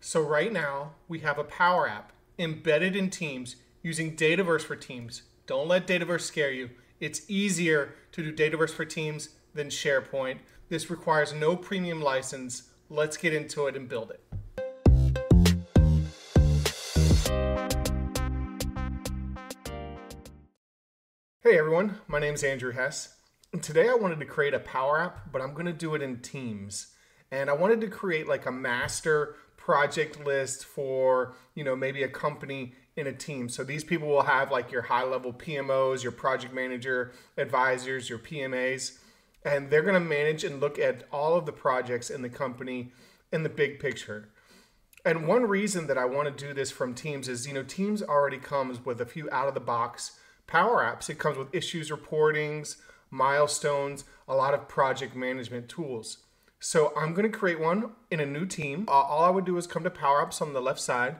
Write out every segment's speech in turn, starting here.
So right now we have a Power App embedded in Teams using Dataverse for Teams. Don't let Dataverse scare you. It's easier to do Dataverse for Teams than SharePoint. This requires no premium license. Let's get into it and build it. Hey everyone, my name is Andrew Hess. And today I wanted to create a Power App, but I'm going to do it in Teams. And I wanted to create like a master project list for, you know, maybe a company in a team. So these people will have like your high level PMOs, your project manager advisors, your PMAs, and they're going to manage and look at all of the projects in the company in the big picture. And one reason that I want to do this from Teams is, you know, Teams already comes with a few out of the box power apps. It comes with issues reportings, milestones, a lot of project management tools. So I'm going to create one in a new team. Uh, all I would do is come to Power Apps on the left side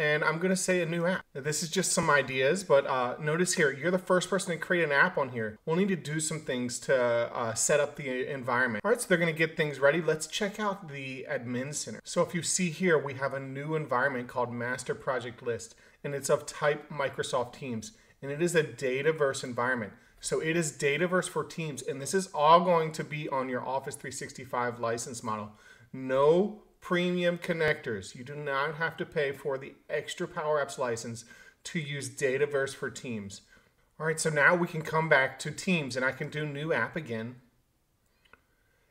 and I'm going to say a new app. This is just some ideas, but uh, notice here, you're the first person to create an app on here. We'll need to do some things to uh, set up the environment. All right, so they're going to get things ready. Let's check out the admin center. So if you see here, we have a new environment called Master Project List, and it's of type Microsoft Teams, and it is a Dataverse environment. So it is Dataverse for Teams, and this is all going to be on your Office 365 license model. No premium connectors. You do not have to pay for the extra Power Apps license to use Dataverse for Teams. All right, so now we can come back to Teams, and I can do New App again,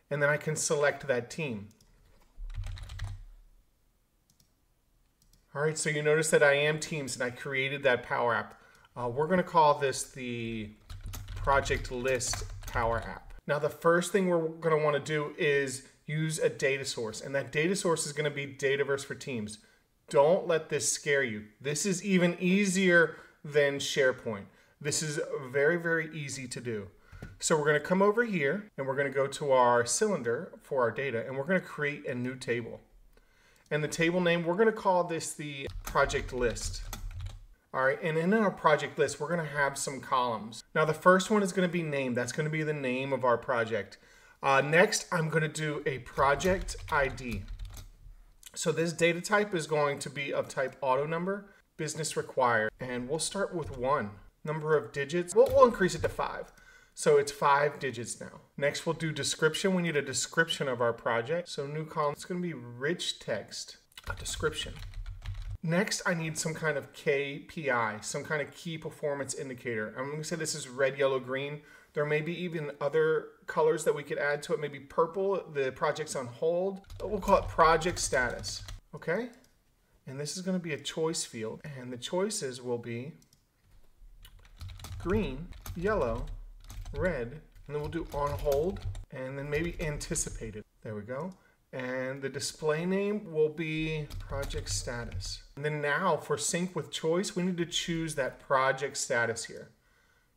and then I can select that team. All right, so you notice that I am Teams, and I created that Power App. Uh, we're going to call this the project list power app. Now the first thing we're going to want to do is use a data source and that data source is going to be Dataverse for Teams. Don't let this scare you. This is even easier than SharePoint. This is very, very easy to do. So we're going to come over here and we're going to go to our cylinder for our data and we're going to create a new table. And the table name, we're going to call this the project list. All right, and in our project list, we're gonna have some columns. Now the first one is gonna be name. That's gonna be the name of our project. Uh, next, I'm gonna do a project ID. So this data type is going to be of type auto number, business required, and we'll start with one. Number of digits, we'll, we'll increase it to five. So it's five digits now. Next, we'll do description. We need a description of our project. So new column, it's gonna be rich text, a description. Next, I need some kind of KPI, some kind of key performance indicator. I'm going to say this is red, yellow, green. There may be even other colors that we could add to it. Maybe purple, the project's on hold. We'll call it project status, okay? And this is going to be a choice field. And the choices will be green, yellow, red, and then we'll do on hold, and then maybe anticipated. There we go and the display name will be project status. And then now for sync with choice, we need to choose that project status here.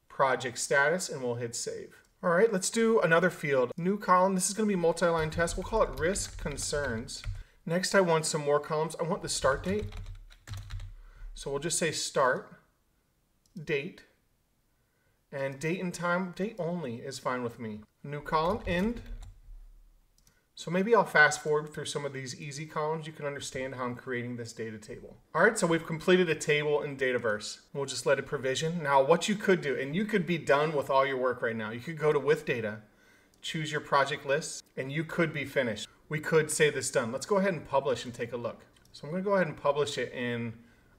Project status, and we'll hit save. All right, let's do another field. New column, this is gonna be multi-line test. We'll call it risk concerns. Next, I want some more columns. I want the start date. So we'll just say start, date, and date and time, date only is fine with me. New column, end, so maybe I'll fast forward through some of these easy columns. You can understand how I'm creating this data table. All right, so we've completed a table in Dataverse. We'll just let it provision. Now what you could do, and you could be done with all your work right now. You could go to with data, choose your project list, and you could be finished. We could say this done. Let's go ahead and publish and take a look. So I'm gonna go ahead and publish it in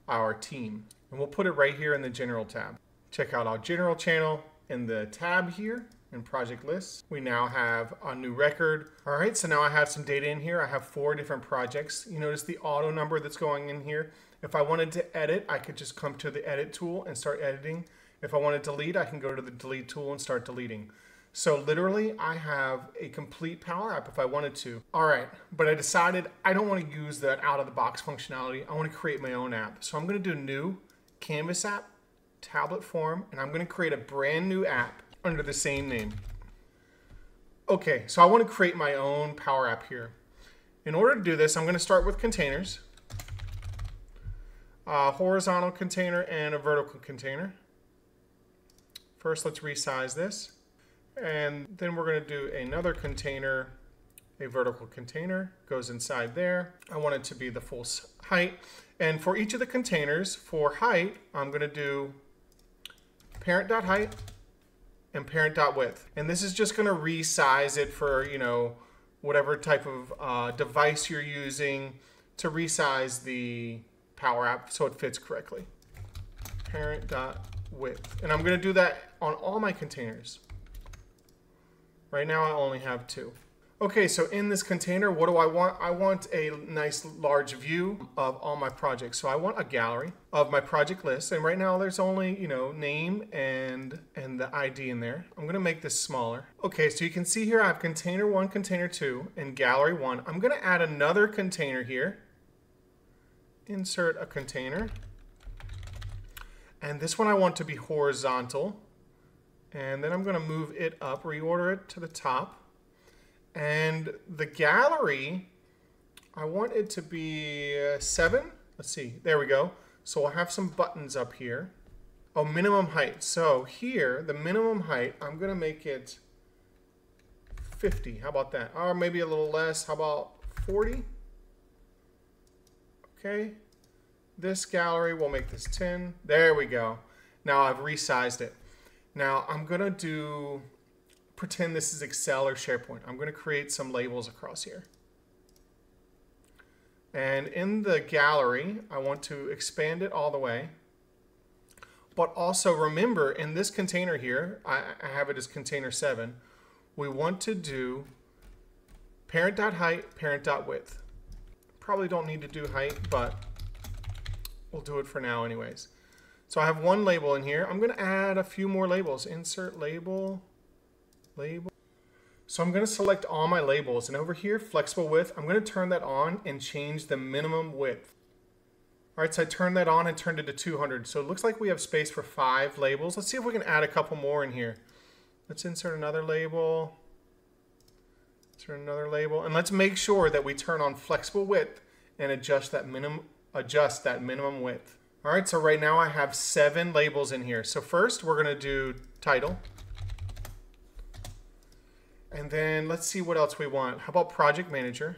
our team. And we'll put it right here in the general tab. Check out our general channel in the tab here in project lists. We now have a new record. All right, so now I have some data in here. I have four different projects. You notice the auto number that's going in here. If I wanted to edit, I could just come to the edit tool and start editing. If I want to delete, I can go to the delete tool and start deleting. So literally, I have a complete Power App if I wanted to. All right, but I decided I don't want to use that out-of-the-box functionality. I want to create my own app. So I'm going to do new Canvas app, tablet form, and I'm going to create a brand new app under the same name. Okay, so I want to create my own Power App here. In order to do this, I'm going to start with containers. A horizontal container and a vertical container. First, let's resize this. And then we're going to do another container a vertical container, goes inside there. I want it to be the full height. And for each of the containers, for height, I'm gonna do parent.height and parent.width. And this is just gonna resize it for, you know, whatever type of uh, device you're using to resize the Power App so it fits correctly. Parent.width. And I'm gonna do that on all my containers. Right now I only have two. Okay, so in this container, what do I want? I want a nice large view of all my projects. So I want a gallery of my project list. And right now there's only, you know, name and, and the ID in there. I'm gonna make this smaller. Okay, so you can see here I have container one, container two, and gallery one. I'm gonna add another container here. Insert a container. And this one I want to be horizontal. And then I'm gonna move it up, reorder it to the top. And the gallery, I want it to be uh, seven. Let's see, there we go. So I'll have some buttons up here. Oh, minimum height. So here, the minimum height, I'm gonna make it 50. How about that? Or maybe a little less. How about 40? Okay. This gallery, we'll make this 10. There we go. Now I've resized it. Now I'm gonna do pretend this is Excel or SharePoint. I'm going to create some labels across here. And in the gallery, I want to expand it all the way. But also remember, in this container here, I, have it as container 7, we want to do parent.height, parent.width. Probably don't need to do height, but we'll do it for now anyways. So I have one label in here. I'm going to add a few more labels. Insert label label. So I'm going to select all my labels and over here, flexible width, I'm going to turn that on and change the minimum width. All right, so I turned that on and turned it to 200. So it looks like we have space for five labels. Let's see if we can add a couple more in here. Let's insert another label. Insert another label. And let's make sure that we turn on flexible width and adjust that minimum adjust that minimum width. All right, so right now I have seven labels in here. So first we're gonna do title. And then let's see what else we want. How about project manager?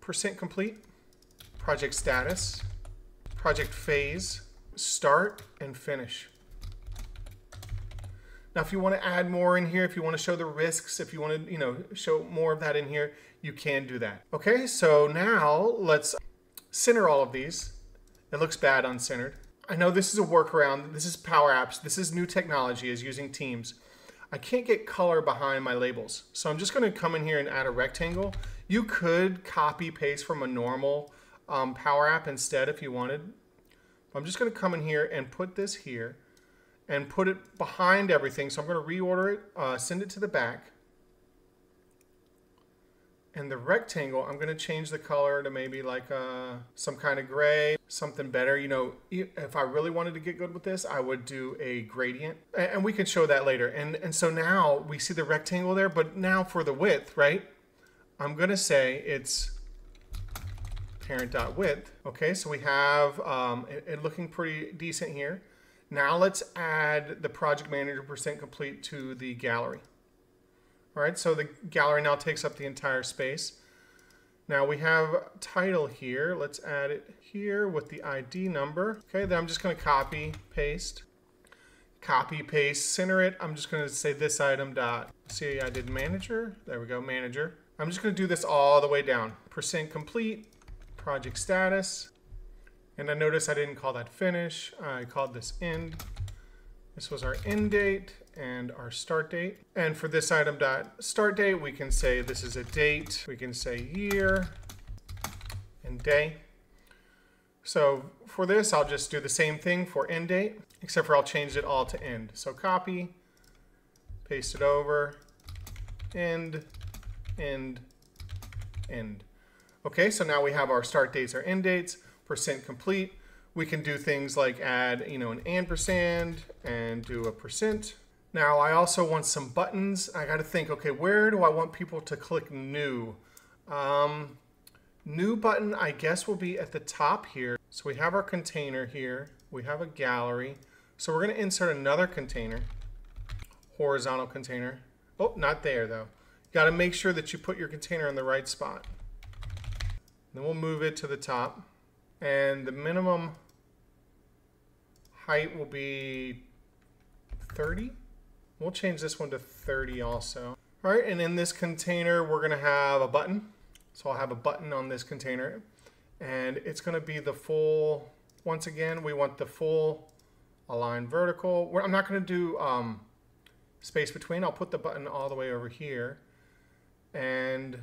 Percent complete, project status, project phase, start and finish. Now, if you want to add more in here, if you want to show the risks, if you want to, you know, show more of that in here, you can do that. Okay, so now let's center all of these. It looks bad uncentered. I know this is a workaround. This is Power Apps. This is new technology is using Teams. I can't get color behind my labels. So I'm just gonna come in here and add a rectangle. You could copy paste from a normal um, Power App instead if you wanted. I'm just gonna come in here and put this here and put it behind everything. So I'm gonna reorder it, uh, send it to the back. And the rectangle, I'm going to change the color to maybe like uh, some kind of gray, something better. You know, if I really wanted to get good with this, I would do a gradient. And we can show that later. And, and so now we see the rectangle there, but now for the width, right? I'm going to say it's parent.width. Okay, so we have um, it, it looking pretty decent here. Now let's add the project manager percent complete to the gallery. All right, so the gallery now takes up the entire space. Now we have title here. Let's add it here with the ID number. Okay, then I'm just going to copy, paste, copy, paste, center it. I'm just going to say this item dot. See, I did manager. There we go, manager. I'm just going to do this all the way down. Percent complete, project status. And I notice I didn't call that finish. I called this end. This was our end date and our start date. And for this item dot start date, we can say this is a date. We can say year and day. So for this, I'll just do the same thing for end date, except for I'll change it all to end. So copy, paste it over, end, end, end. Okay, so now we have our start dates, our end dates, percent complete, we can do things like add, you know, an ampersand and do a percent. Now I also want some buttons. I got to think, okay, where do I want people to click new? Um, new button, I guess, will be at the top here. So we have our container here. We have a gallery. So we're going to insert another container, horizontal container. Oh, not there though. got to make sure that you put your container in the right spot. Then we'll move it to the top. And the minimum height will be 30. We'll change this one to 30 also. All right, and in this container, we're gonna have a button. So I'll have a button on this container and it's gonna be the full, once again, we want the full align vertical. I'm not gonna do um, space between. I'll put the button all the way over here and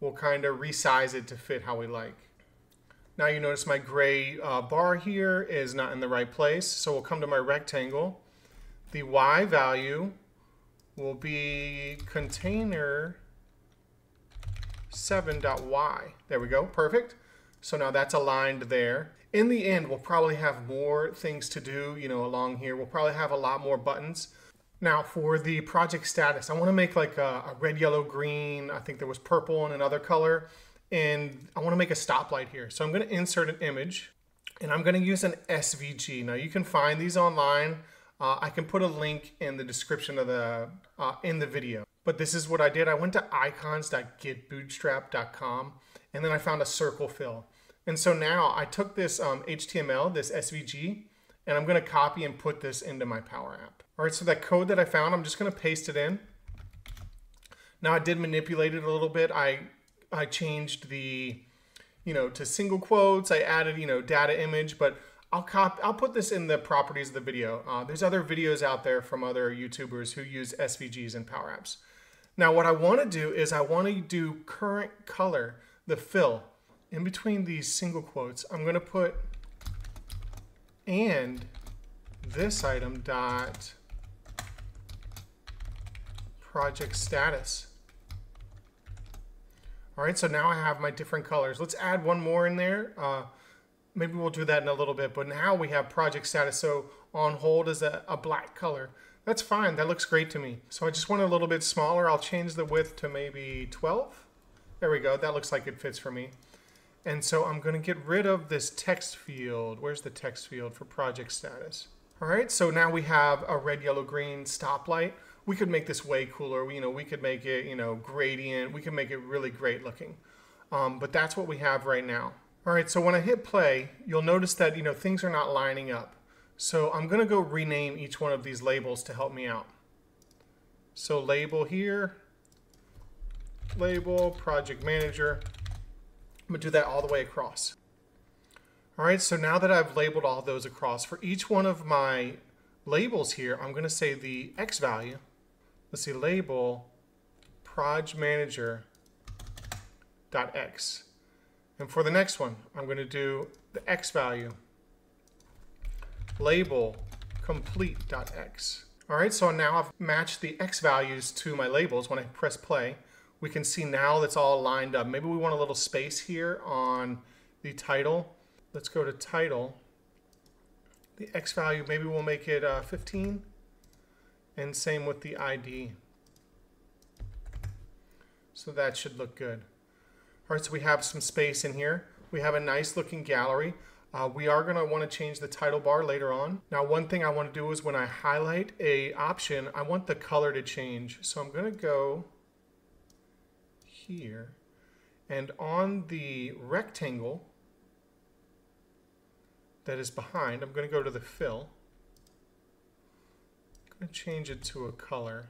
we'll kind of resize it to fit how we like. Now you notice my gray uh, bar here is not in the right place. So we'll come to my rectangle. The Y value will be container 7.y. There we go, perfect. So now that's aligned there. In the end, we'll probably have more things to do, you know, along here. We'll probably have a lot more buttons. Now for the project status, I want to make like a, a, red, yellow, green. I think there was purple and another color. And I want to make a stoplight here. So I'm going to insert an image and I'm going to use an SVG. Now you can find these online. Uh, I can put a link in the description of the uh, in the video. But this is what I did. I went to icons.getbootstrap.com and then I found a circle fill. And so now I took this um, HTML, this SVG, and I'm going to copy and put this into my Power App. All right, so that code that I found, I'm just going to paste it in. Now I did manipulate it a little bit. I I changed the, you know, to single quotes. I added, you know, data image, but I'll cop I'll put this in the properties of the video. Uh, there's other videos out there from other YouTubers who use SVGs and Power Apps. Now what I want to do is I want to do current color, the fill. In between these single quotes, I'm going to put and this item dot project status. All right, so now I have my different colors. Let's add one more in there. Uh, maybe we'll do that in a little bit, but now we have project status. So on hold is a, a black color. That's fine, that looks great to me. So I just want a little bit smaller. I'll change the width to maybe 12. There we go, that looks like it fits for me. And so I'm gonna get rid of this text field. Where's the text field for project status? All right, so now we have a red, yellow, green stoplight. We could make this way cooler. You know, we could make it, you know, gradient. We could make it really great looking. Um, but that's what we have right now. All right, so when I hit play, you'll notice that, you know, things are not lining up. So I'm gonna go rename each one of these labels to help me out. So label here, label, project manager, I'm going to do that all the way across. All right, so now that I've labeled all those across, for each one of my labels here, I'm going to say the X value. Let's see, label proj manager dot X. And for the next one, I'm going to do the X value label complete dot X. All right, so now I've matched the X values to my labels when I press play we can see now that's all lined up. Maybe we want a little space here on the title. Let's go to title. The X value, maybe we'll make it uh, 15. And same with the ID. So that should look good. All right, so we have some space in here. We have a nice looking gallery. Uh, we are going to want to change the title bar later on. Now, one thing I want to do is when I highlight a option, I want the color to change. So I'm going to go here. And on the rectangle that is behind, I'm going to go to the fill. I'm going to change it to a color.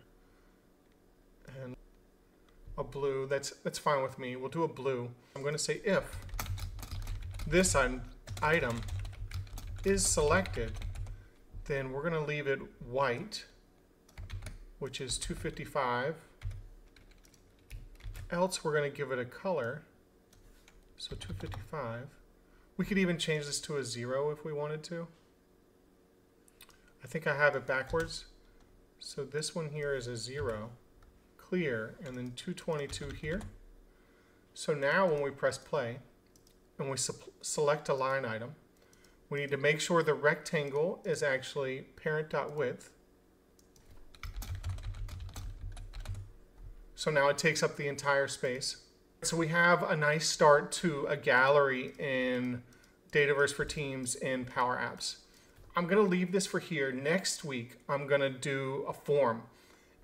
And a blue, that's, that's fine with me. We'll do a blue. I'm going to say if this item is selected, then we're going to leave it white, which is 255 else we're going to give it a color. So 255. We could even change this to a zero if we wanted to. I think I have it backwards. So this one here is a zero, clear, and then 222 here. So now when we press play and we select a line item, we need to make sure the rectangle is actually parent.width So now it takes up the entire space. So we have a nice start to a gallery in Dataverse for Teams in Power Apps. I'm going to leave this for here. Next week, I'm going to do a form.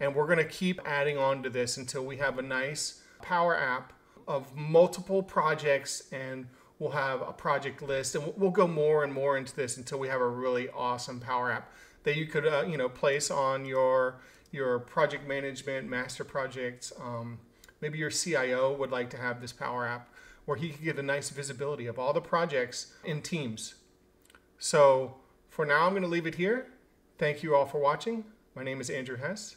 And we're going to keep adding on to this until we have a nice Power App of multiple projects and we'll have a project list and we'll go more and more into this until we have a really awesome Power App that you could, uh, you know, place on your your project management master projects. Um, maybe your CIO would like to have this Power App where he could get a nice visibility of all the projects in teams. So for now, I'm going to leave it here. Thank you all for watching. My name is Andrew Hess.